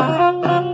Bye.